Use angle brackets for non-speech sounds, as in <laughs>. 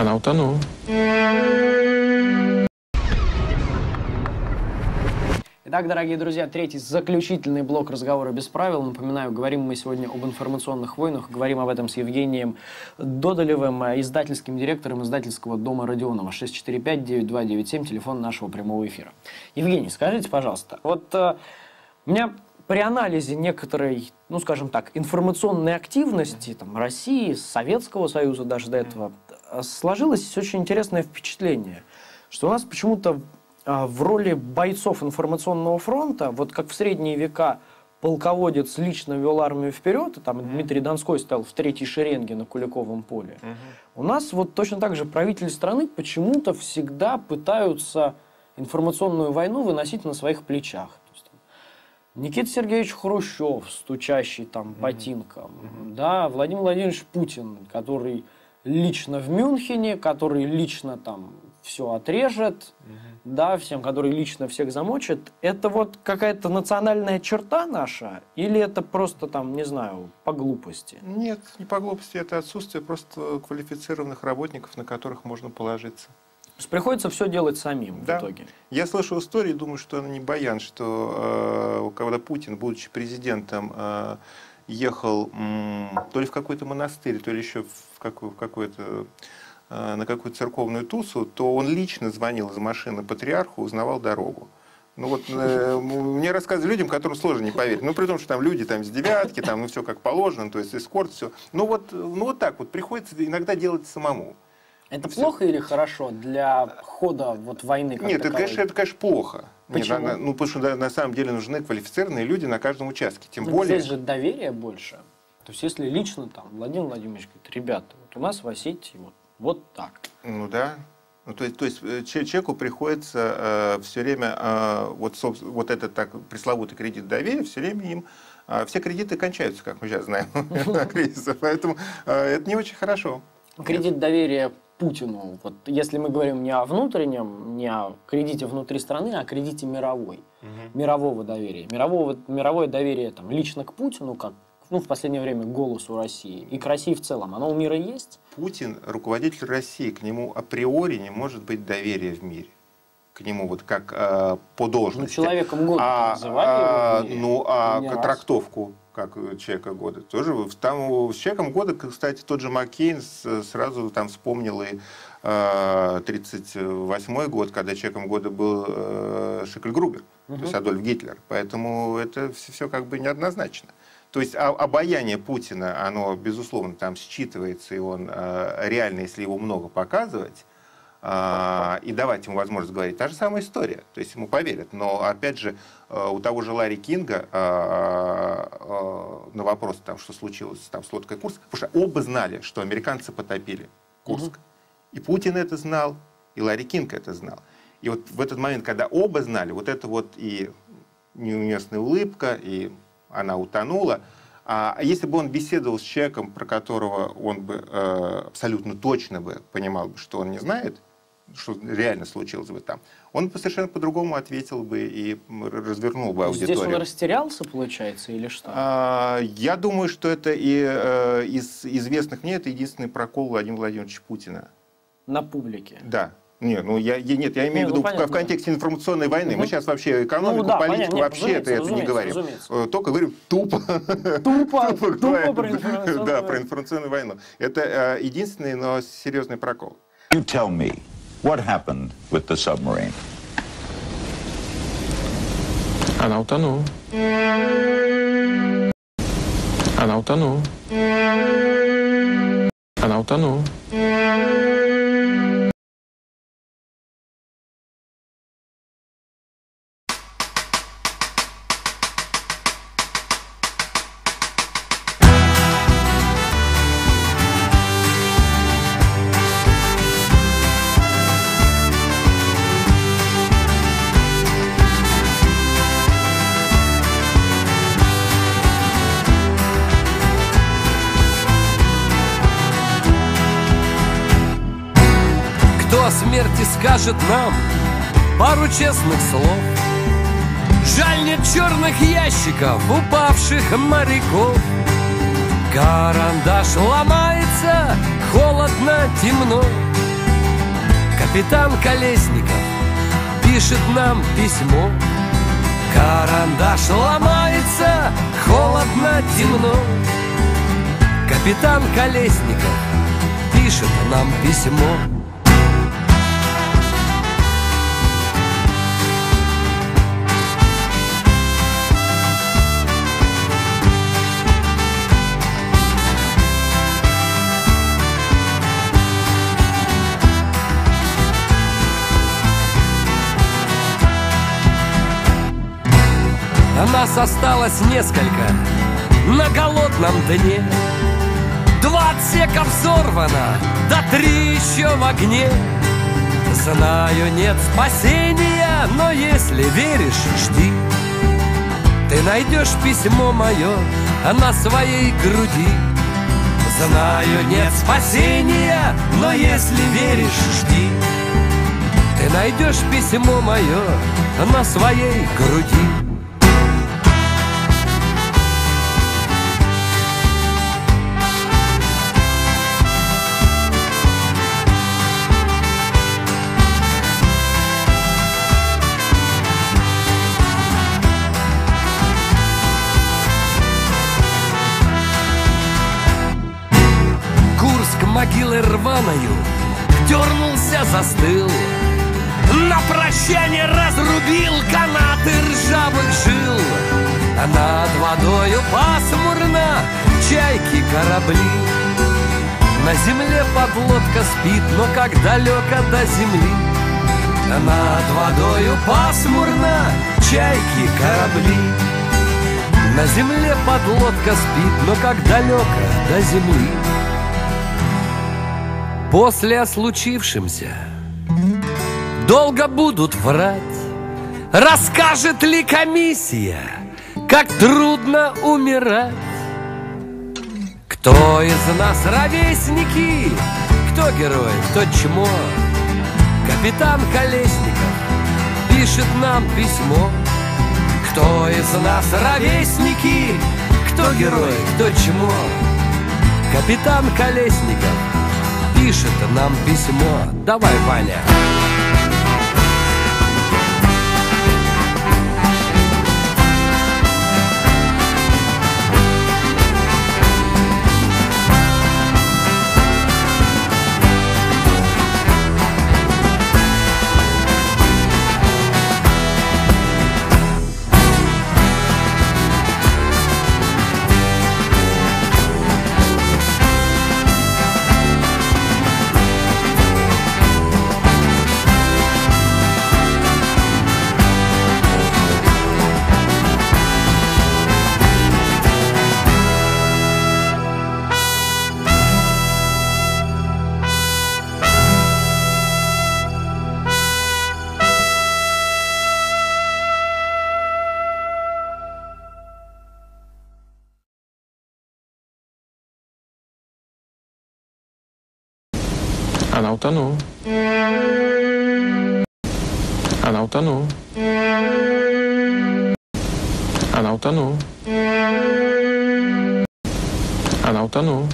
Она утонула. Итак, дорогие друзья, третий заключительный блок разговора без правил. Напоминаю, говорим мы сегодня об информационных войнах. Говорим об этом с Евгением Додолевым, издательским директором издательского дома Родионова. 645-9297, телефон нашего прямого эфира. Евгений, скажите, пожалуйста, вот э, у меня при анализе некоторой, ну, скажем так, информационной активности там, России, Советского Союза даже до этого, сложилось очень интересное впечатление, что у нас почему-то а, в роли бойцов информационного фронта, вот как в средние века полководец лично вел армию вперед, и там mm-hmm. Дмитрий Донской стоял в третьей шеренге на Куликовом поле. Mm-hmm. У нас вот точно так же правители страны почему-то всегда пытаются информационную войну выносить на своих плечах. Никита Сергеевич Хрущев, стучащий там ботинком, mm-hmm. да, Владимир Владимирович Путин, который лично в Мюнхене, который лично там все отрежет, угу. да, всем, который лично всех замочит, это вот какая-то национальная черта наша, или это просто там, не знаю, по глупости? Нет, не по глупости, это отсутствие просто квалифицированных работников, на которых можно положиться. То есть приходится все делать самим да. в итоге. Я слышал историю, думаю, что она не баян, что э, когда Путин, будучи президентом, э, ехал э, то ли в какой-то монастырь, то ли еще в, какой, в какой-то Э, на какую-то церковную тусу, то он лично звонил из машины патриарху, узнавал дорогу. Ну вот э, мне рассказывали людям, которым сложно не поверить. Ну при том, что там люди там с девятки, там ну все как положено, то есть эскорт, все. Ну вот, ну вот так вот приходится иногда делать самому. Это все. плохо или хорошо для хода вот войны? Как Нет, это конечно, это, конечно, плохо. Почему? Нет, ну, потому что да, на самом деле нужны квалифицированные люди на каждом участке. Тем Но более... Здесь же доверие больше. То есть, если лично там Владимир Владимирович говорит, ребята, вот у нас в Осетии вот вот так. Ну да. Ну, то есть, то есть э, человеку приходится э, все время э, вот, вот этот так пресловутый кредит доверия, все время им э, все кредиты кончаются, как мы сейчас знаем, <laughs> кризиса. Поэтому э, это не очень хорошо. Кредит доверия Путину, вот если мы говорим не о внутреннем, не о кредите внутри страны, а о кредите мировой, угу. мирового доверия. Мирового, мировое доверие там, лично к Путину, как ну, в последнее время голосу России и к России в целом, оно у мира есть? Путин руководитель России, к нему априори не может быть доверия в мире к нему вот как э, по должности. Ну, человеком года а, называли а, его Ну, а трактовку как человека года тоже. Там с человеком года, кстати, тот же Маккейн сразу там вспомнил и э, 38 год, когда человеком года был э, Шикльгрубер, угу. то есть Адольф Гитлер. Поэтому это все, как бы неоднозначно. То есть обаяние Путина, оно, безусловно, там считывается, и он э, реально, если его много показывать, э, и давать ему возможность говорить, та же самая история, то есть ему поверят. Но, опять же, э, у того же Ларри Кинга на вопрос, там, что случилось там, с лодкой Курск, потому что оба знали, что американцы потопили Курск. Угу. И Путин это знал, и Ларри Кинг это знал. И вот в этот момент, когда оба знали, вот это вот и неуместная улыбка, и она утонула. А если бы он беседовал с человеком, про которого он бы э, абсолютно точно бы понимал, что он не знает, что реально случилось бы там, он бы совершенно по-другому ответил бы и развернул бы аудиторию. Здесь он растерялся, получается, или что? А, я думаю, что это и э, из известных мне это единственный прокол Владимира Владимировича Путина. На публике? Да. Нет, ну я, нет, я имею в виду ну, в, в контексте информационной войны. Угу. Мы сейчас вообще экономику, ну, да, политику, понятно, вообще нет, это, это не говорим. Разумеется. Э, только говорим тупо. Тупо, <laughs> тупо, тупо про информационную Да, про информационную войну. Это э, единственный, но серьезный прокол. You tell me, what happened with the submarine? Она утонула. Она утонула. Она утонула. скажет нам пару честных слов. Жаль нет черных ящиков, упавших моряков. Карандаш ломается, холодно, темно. Капитан Колесников пишет нам письмо Карандаш ломается, холодно, темно Капитан Колесников пишет нам письмо нас осталось несколько. На голодном дне Два отсека взорвано, да три еще в огне. Знаю, нет спасения, но если веришь, жди. Ты найдешь письмо мое на своей груди. Знаю, нет спасения, но если веришь, жди. Ты найдешь письмо мое на своей груди рваною Дернулся, застыл. На прощание разрубил канаты ржавых жил. А над водою пасмурно чайки корабли. На земле подлодка спит, но как далеко до земли? А Над водою пасмурно чайки корабли. На земле подлодка спит, но как далеко до земли После случившемся Долго будут врать. Расскажет ли комиссия Как трудно умирать? Кто из нас ровесники? Кто герой, кто чмо? Капитан Колесников Пишет нам письмо. Кто из нас ровесники? Кто герой, кто чмо? Капитан Колесников пишет нам письмо. Давай, Ваня. Она утонула. Она утонула. Она утонула. Она утонула.